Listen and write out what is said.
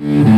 Mm-hmm.